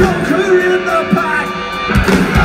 Look in the back.